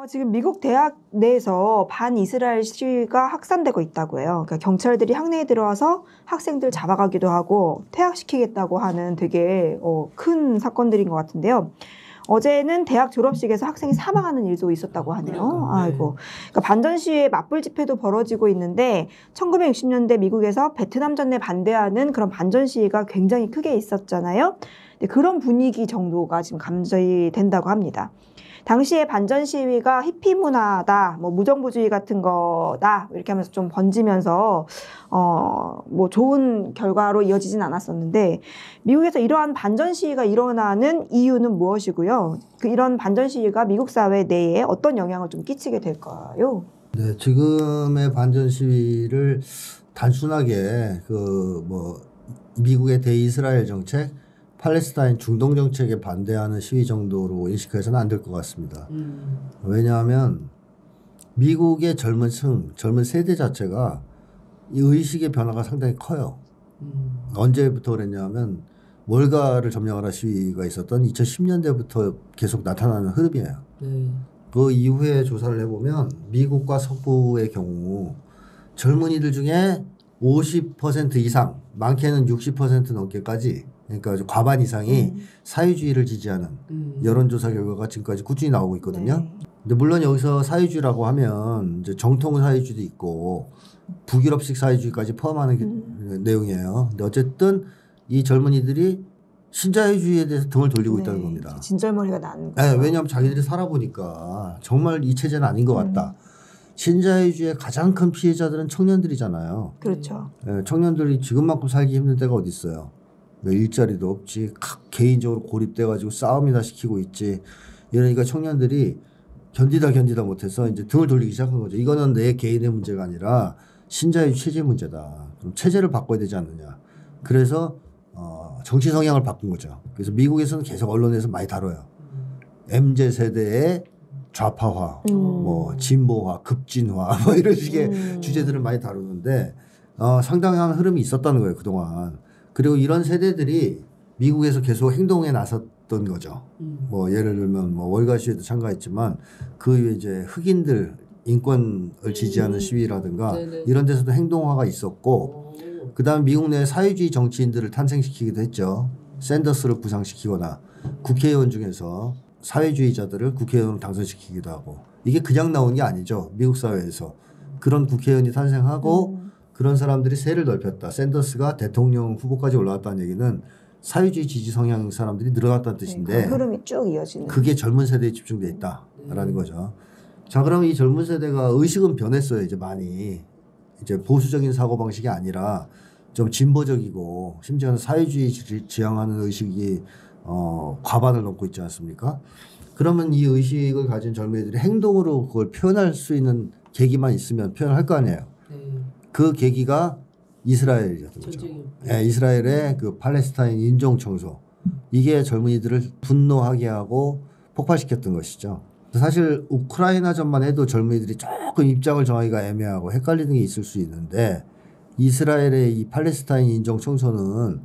어, 지금 미국 대학 내에서 반이스라엘 시위가 확산되고 있다고 해요. 그러니까 경찰들이 학내에 들어와서 학생들 잡아가기도 하고 퇴학시키겠다고 하는 되게 어, 큰 사건들인 것 같은데요. 어제는 대학 졸업식에서 학생이 사망하는 일도 있었다고 하네요. 네. 아이고. 그러니까 반전 시위의 맞불 집회도 벌어지고 있는데 1960년대 미국에서 베트남 전에 반대하는 그런 반전 시위가 굉장히 크게 있었잖아요. 그런 분위기 정도가 지금 감정이 된다고 합니다. 당시에 반전 시위가 히피 문화다, 뭐 무정부주의 같은 거다 이렇게 하면서 좀 번지면서 어 뭐 좋은 결과로 이어지진 않았었는데 미국에서 이러한 반전 시위가 일어나는 이유는 무엇이고요? 그 이런 반전 시위가 미국 사회 내에 어떤 영향을 좀 끼치게 될까요? 네, 지금의 반전 시위를 단순하게 그 뭐 미국의 대이스라엘 정책, 팔레스타인 중동 정책에 반대하는 시위 정도로 인식해서는 안 될 것 같습니다. 음. 왜냐하면 미국의 젊은 층, 젊은 세대 자체가 이 의식의 변화가 상당히 커요. 음. 언제부터 그랬냐면 월가를 점령하라 시위가 있었던 2010년대부터 계속 나타나는 흐름이에요. 네. 그 이후에 조사를 해보면 미국과 서부의 경우 젊은이들 중에 50% 이상, 많게는 60% 넘게까지, 그러니까 과반 이상이 사회주의를 지지하는 음. 여론조사 결과가 지금까지 꾸준히 나오고 있거든요. 네. 근데 물론 여기서 사회주의라고 하면 이제 정통 사회주의도 있고 북유럽식 사회주의까지 포함하는 게 음. 내용이에요. 근데 어쨌든 이 젊은이들이 신자유주의에 대해서 등을 돌리고 네, 있다는 겁니다. 진절머리가 나는 네, 거죠. 왜냐하면 자기들이 살아보니까 정말 이 체제는 아닌 것 같다. 음. 신자유주의의 가장 큰 피해자들은 청년들이잖아요. 그렇죠. 예, 청년들이 지금만큼 살기 힘든 데가 어디 있어요? 뭐 일자리도 없지, 각 개인적으로 고립돼 가지고 싸움이나 시키고 있지. 이러니까 청년들이 견디다 견디다 못해서 이제 등을 돌리기 시작한 거죠. 이거는 내 개인의 문제가 아니라 신자유 체제 문제다. 그럼 체제를 바꿔야 되지 않느냐. 그래서 어, 정치 성향을 바꾼 거죠. 그래서 미국에서는 계속 언론에서 많이 다뤄요. MZ 세대의 좌파화, 음. 뭐 진보화, 급진화 뭐 이런 식의 음. 주제들을 많이 다루는데 어, 상당한 흐름이 있었다는 거예요 그동안. 그리고 이런 세대들이 미국에서 계속 행동에 나섰던 거죠. 음. 뭐 예를 들면 뭐 월가 시위도 참가했지만 그 이후에 이제 흑인들 인권을 지지하는 음. 시위라든가 네네. 이런 데서도 행동화가 있었고 오. 그다음 미국 내 사회주의 정치인들을 탄생시키기도 했죠. 샌더스를 부상시키거나 국회의원 중에서 사회주의자들을 국회의원으로 당선시키기도 하고 이게 그냥 나온 게 아니죠. 미국 사회에서 그런 국회의원이 탄생하고 음. 그런 사람들이 세를 넓혔다. 샌더스가 대통령 후보까지 올라왔다는 얘기는 사회주의 지지 성향 사람들이 늘어났다는 뜻인데 그 흐름이 쭉 이어지는. 그게 젊은 세대에 집중돼 있다라는 거죠. 자, 그럼 이 젊은 세대가 의식은 변했어요. 이제 많이 이제 보수적인 사고 방식이 아니라 좀 진보적이고 심지어는 사회주의 지- 지향하는 의식이 어, 과반을 넘고 있지 않습니까? 그러면 이 의식을 가진 젊은이들이 행동으로 그걸 표현할 수 있는 계기만 있으면 표현할 거 아니에요. 네. 그 계기가 이스라엘이었던 거죠. 예, 이스라엘의 그 팔레스타인 인종 청소 이게 젊은이들을 분노하게 하고 폭발시켰던 것이죠. 사실 우크라이나전만 해도 젊은이들이 조금 입장을 정하기가 애매하고 헷갈리는 게 있을 수 있는데 이스라엘의 이 팔레스타인 인종 청소는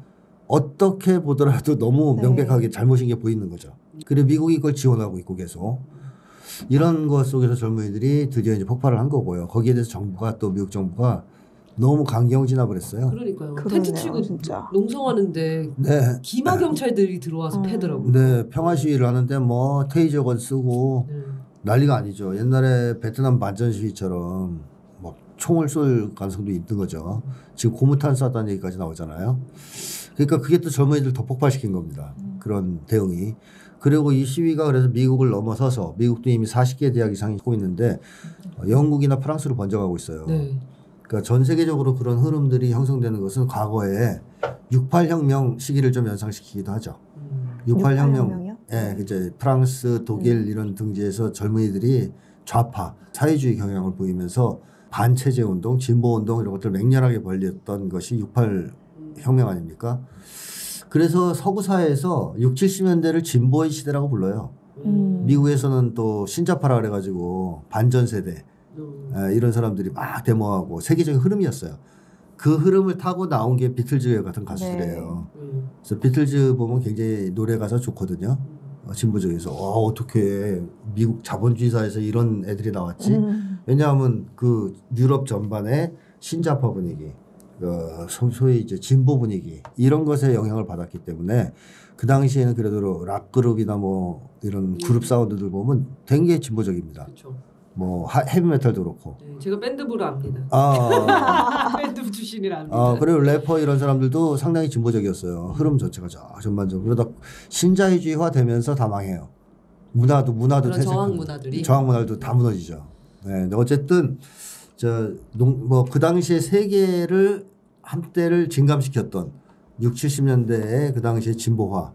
어떻게 보더라도 너무 네. 명백하게 잘못인 게 보이는 거죠. 그리고 미국이 그걸 지원하고 있고 계속 이런 것 속에서 젊은이들이 드디어 이제 폭발을 한 거고요. 거기에 대해서 정부가 또 미국 정부가 너무 강경진압을 했어요. 그러니까요. 그러네요, 텐트 치고 진짜. 농성하는데 네. 기마 경찰들이 들어와서 음. 패더라고요. 네, 평화 시위를 하는데 뭐 테이저건 쓰고 네. 난리가 아니죠. 옛날에 베트남 반전 시위처럼 막 총을 쏠 가능성도 있는 거죠. 지금 고무탄 쐈다는 얘기까지 나오잖아요. 그러니까 그게 또 젊은이들 더 폭발시킨 겁니다. 그런 대응이. 그리고 이 시위가 그래서 미국을 넘어서서 미국도 이미 40개 대학 이상이 있고 있는데 어, 영국이나 프랑스로 번져가고 있어요. 네. 그러니까 전 세계적으로 그런 흐름들이 형성되는 것은 과거에 68혁명 시기를 좀 연상시키기도 하죠. 음. 68혁명. 혁명이요? 예, 이제 프랑스, 독일 이런 등지에서 젊은이들이 좌파, 사회주의 경향을 보이면서 반체제 운동, 진보 운동 이런 것들 맹렬하게 벌렸던 것이 68 혁명 아닙니까? 그래서 서구 사회에서 6, 70년대를 진보의 시대라고 불러요. 음. 미국에서는 또 신자파라 그래가지고 반전 세대 음. 예, 이런 사람들이 막 데모하고 세계적인 흐름이었어요. 그 흐름을 타고 나온 게 비틀즈 같은 가수들이에요. 음. 그래서 비틀즈 보면 굉장히 노래 가사 좋거든요. 어, 진보적에서 와 어떻게 미국 자본주의 사회에서 이런 애들이 나왔지? 음. 왜냐하면 그 유럽 전반의 신자파 분위기, 어, 소- 소위 이제 진보 분위기 이런 것에 영향을 받았기 때문에 그 당시에는 그래도 락 그룹이나 뭐 이런 그룹 사운드들 보면 되게 진보적입니다. 그렇죠. 뭐 하- 헤비메탈도 그렇고. 네, 제가 밴드부를 압니다. 아, 밴드 출신이라 압니다. 아 그리고 래퍼 이런 사람들도 상당히 진보적이었어요. 흐름 전체가 저 전반적으로 그러다 신자유주의화 되면서 다 망해요. 문화도 문화도 저항 문화들이? 저항 문화도 다 무너지죠. 네, 근데 어쨌든 저뭐그 당시에 세계를 한때를 진감시켰던 6, 70년대의 그 당시의 진보화에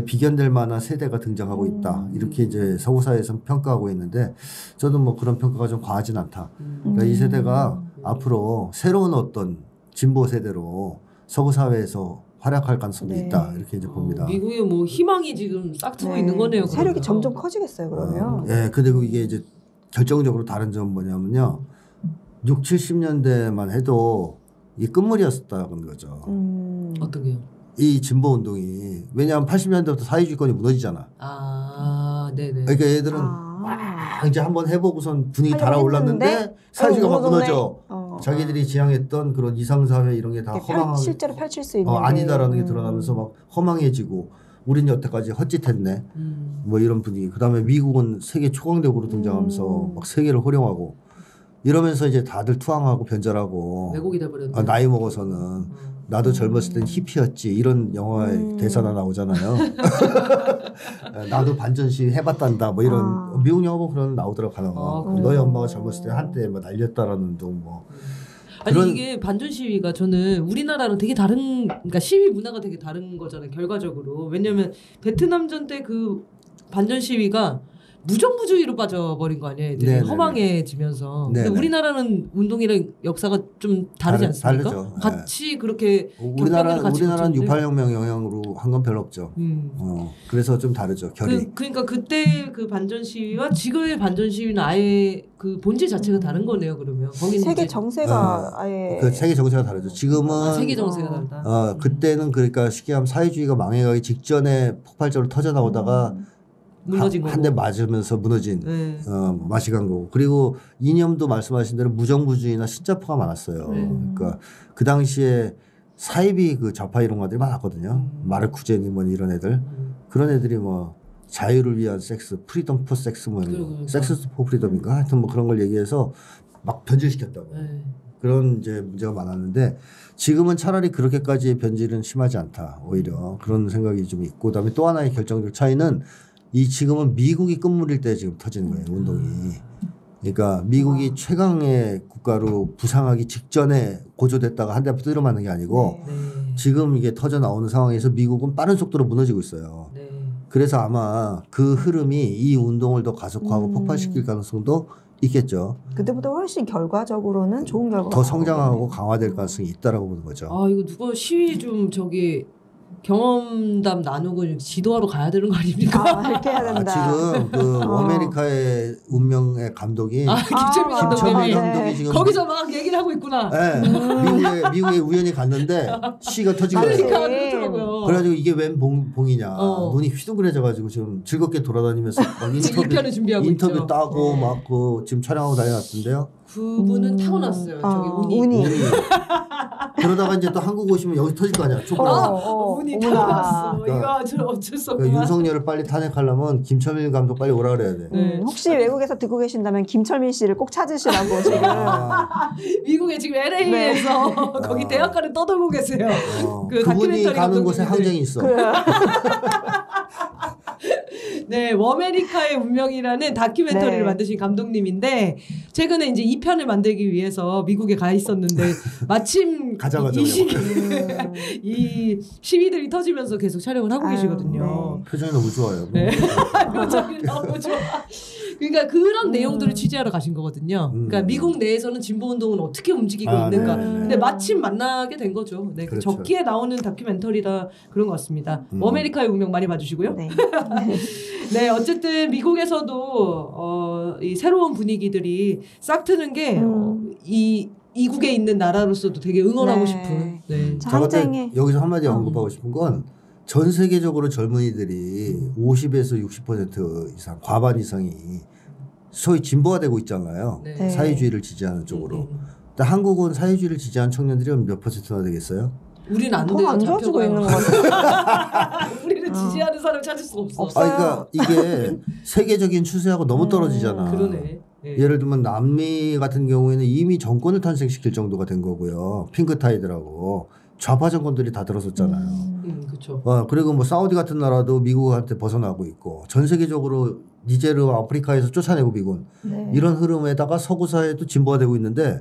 비견될 만한 세대가 등장하고 있다. 이렇게 이제 서구 사회에서 평가하고 있는데 저도 뭐 그런 평가가 좀 과하진 않다. 음. 그러니까 이 세대가 앞으로 새로운 어떤 진보 세대로 서구 사회에서 활약할 가능성도 네. 있다 이렇게 이제 봅니다. 어, 미국에 뭐 희망이 지금 싹트고 네. 있는 거네요. 세력이 그러면. 점점 커지겠어요. 그러면. 어, 예, 근데 그 이게 이제 결정적으로 다른 점은 뭐냐면요. 6, 70년대만 해도 이 끝물이었다는 거죠. 음. 어떤 게요? 이 진보 운동이 왜냐하면 80년대부터 사회주의권이 무너지잖아. 아, 네네. 그러니까 얘들은 아. 막 이제 한번 해보고선 분위기 달아올랐는데 사회주의가 막 어. 무너져. 어. 자기들이 지향했던 그런 이상사회 이런 게 다 허망하게 실제로 펼칠 수 있는 어, 아니다라는 게 음. 드러나면서 막 허망해지고 우린 여태까지 헛짓했네. 음. 뭐 이런 분위기. 그다음에 미국은 세계 초강대국으로 등장하면서 음. 막 세계를 호령하고 이러면서 이제 다들 투항하고 변절하고 왜곡이 돼버렸네. 아, 나이 먹어서는 음. 나도 젊었을 땐 히피였지 이런 영화의 음. 대사가 나오잖아요. 나도 반전시 해봤단다 뭐 이런 아. 미국 영화 보면 그런 나오더라고 가다가 아, 그래요? 너희 엄마가 젊었을 때 한때 뭐 날렸다라는 둥뭐 아니 이게 반전 시위가 저는 우리나라랑 되게 다른 그러니까 시위 문화가 되게 다른 거잖아요 결과적으로 왜냐면 베트남전 때 그 반전 시위가 무정부주의로 빠져버린 거 아니에요 네네네. 허망해지면서 근데 네네. 우리나라는 운동이랑 역사가 좀 다르지 다르- 않습니까? 다르죠. 네. 같이 그렇게 우리나라 격변을 같이 우리나라는 거쳤는데. 6.8혁명 영향으로 한 건 별로 없죠. 음. 어, 그래서 좀 다르죠 결이. 그, 그러니까 그때 그 반전 시위와 지금의 반전 시위는 아예 그 본질 자체가 다른 거네요 그러면 거기는 세계 이제- 정세가 아예 그 세계 정세가 다르죠. 지금은 아, 세계 정세가 다르다. 어, 그때는 그러니까 쉽게 하면 사회주의가 망해가기 직전에 폭발적으로 터져 나오다가 음. 무너진 거고 한 대 맞으면서 무너진 네. 어, 맛이 간 거고 그리고 이념도 말씀하신 대로 무정부주의나 신좌파가 많았어요. 네. 그러니까 그 당시에 사이비 그 좌파 이론가들이 많았거든요. 음. 마르쿠제니 뭐 이런 애들 음. 그런 애들이 뭐 자유를 위한 섹스, freedom for sex 뭐 이런 거, 그러니까. 섹스 포 프리덤인가 하여튼 뭐 그런 걸 얘기해서 막 변질시켰다고. 네. 그런 이제 문제가 많았는데 지금은 차라리 그렇게까지의 변질은 심하지 않다 오히려 그런 생각이 좀 있고 그다음에 또 하나의 결정적 차이는 이 지금은 미국이 끝물일 때 지금 터지는 거예요 운동이 그러니까 미국이 최강의 국가로 부상하기 직전에 고조됐다가 한대 뜯어 맞는 게 아니고 네. 네. 지금 이게 터져 나오는 상황에서 미국은 빠른 속도로 무너지고 있어요 네. 그래서 아마 그 흐름이 이 운동을 더 가속화하고 음. 폭발시킬 가능성도 있겠죠 그때보다 훨씬 결과적으로는 좋은 결과가 더 성장하고. 강화될 가능성이 있다라고 보는 거죠. 아 이거 누가 시위 좀 저기 경험담 나누고 지도하러 가야 되는 거 아닙니까? 아, 이렇게 해야 아, 된다. 지금 그 어. 아메리카의 운명의 감독이 아 김철민 아, 김철민 감독님이 네. 감독이 지금 거기서 막 얘기를 하고 있구나. 예, 미국에 미국에 우연히 갔는데 시가 터진 거예요. 그러니까. 그래가지고 이게 웬 봉, 봉이냐 어. 눈이 휘둥그레져가지고 지금 즐겁게 돌아다니면서 막 인터뷰 1편을 준비하고 인터뷰 있죠. 따고 막그 지금 촬영하고 다녀왔던데요. 그분은 음. 타고났어요. 저기 어, 운이. 운이. 운이. 그러다가 이제 또 한국 오시면 여기 터질 거 아니야. 촉 어, 나 어, 운이. 타고났어. 그러니까 이거 아주 어쩔 수 그러니까 없구만. 윤석열을 빨리 탄핵하려면 김철민 감독 빨리 오라 그래야 돼. 네. 음, 혹시 외국에서 듣고 계신다면 김철민 씨를 꼭 찾으시라고 지금. 아, 미국에 지금 LA에서 거기 아. 대학가를 떠들고 계세요. 어, 그 그분이 다큐멘터리 가는 곳에 항쟁이 있어. 그래요. 네, 워메리카의 운명이라는 다큐멘터리를 네. 만드신 감독님인데 최근에 이제 2편을 만들기 위해서 미국에 가 있었는데 마침 가자마자 이, 이 시기 음. 이 시위들이 터지면서 계속 촬영을 하고 아유, 계시거든요. 표정이 너무 좋아요. 네. 표정이 너무 좋아. 그러니까 그런 음. 내용들을 취재하러 가신 거거든요. 음. 그러니까 미국 내에서는 진보 운동은 어떻게 움직이고 아, 있는가. 네, 네. 근데 마침 만나게 된 거죠. 네, 그 그렇죠. 적기에 나오는 다큐멘터리라 그런 것 같습니다. 음. 워메리카의 운명 많이 봐주시고요. 네. 네, 어쨌든 미국에서도 어, 이 새로운 분위기들이 싹 트는 게 음. 어, 이 이국에 있는 나라로서도 되게 응원하고 네. 싶은. 네. 자, 저 같은 항쟁에 여기서 한마디 어. 언급하고 싶은 건 전 세계적으로 젊은이들이 50에서 60% 이상 과반 이상이 소위 진보가 되고 있잖아요. 네. 네. 사회주의를 지지하는 쪽으로. 음, 음. 근데 한국은 사회주의를 지지하는 청년들이 몇 퍼센트나 되겠어요? 우리는 안 돼요. 더안 좋아지고. 있는 것 같아요. 우리는 어. 지지하는 사람 찾을 수가 없어. 없어요. 아, 그러니까 이게 세계적인 추세하고 너무 음, 떨어지잖아. 그러네. 예. 예를 들면 남미 같은 경우에는 이미 정권을 탄생시킬 정도가 된 거고요. Pink Tide라고 좌파 정권들이 다 들어섰잖아요. 음. 음, 그렇죠. 어, 그리고 뭐 사우디 같은 나라도 미국한테 벗어나고 있고 전 세계적으로 니제르와 아프리카에서 쫓아내고 미군 네. 이런 흐름에다가 서구 사회도 진보가 되고 있는데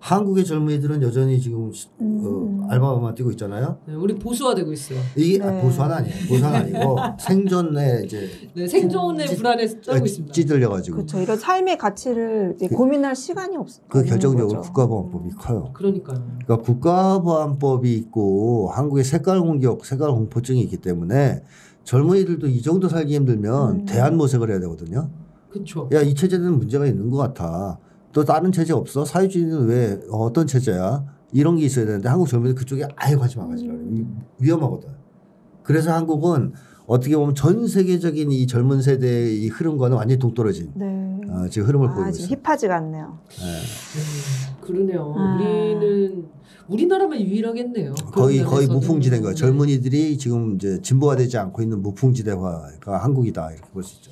한국의 젊은이들은 여전히 지금 시- 음. 어, 알바만 뛰고 있잖아요. 네, 오히려 보수화되고 있어요. 이게 네. 아, 보수는 아니에요. 보수는 아니고 생존에 이제 네, 생존의 찌- 불안에 떨고 있습니다. 찌들려 가지고 그렇죠. 이런 삶의 가치를 이제 그- 고민할 시간이 없. 그 결정적으로 거죠. 국가보안법이 커요. 그러니까요. 그러니까 국가보안법이 있고 한국의 색깔 공격, 색깔 공포증이 있기 때문에 젊은이들도 이 정도 살기 힘들면 음. 대안 모색을 해야 되거든요. 그렇죠. 야 이 체제는 문제가 있는 것 같아. 또 다른 체제 없어? 사회주의는 왜 어떤 체제야? 이런 게 있어야 되는데 한국 젊은이들 그쪽에 아예 관심 안 가지려고 위- 위험하거든. 그래서 한국은 어떻게 보면 전 세계적인 이 젊은 세대의 이 흐름과는 완전히 동떨어진 네. 어, 지금 흐름을 아, 보이고 있어요. 힙하지가 않네요. 예. 음, 그러네요. 아. 우리는 우리나라만 유일하겠네요. 거의 거의. 무풍지대인 거예요. 네. 젊은이들이 지금 이제 진보가 되지 않고 있는 무풍지대화가 한국이다 이렇게 볼 수 있죠.